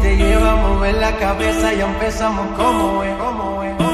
te lleva a mover la cabeza y empezamos como es, como es.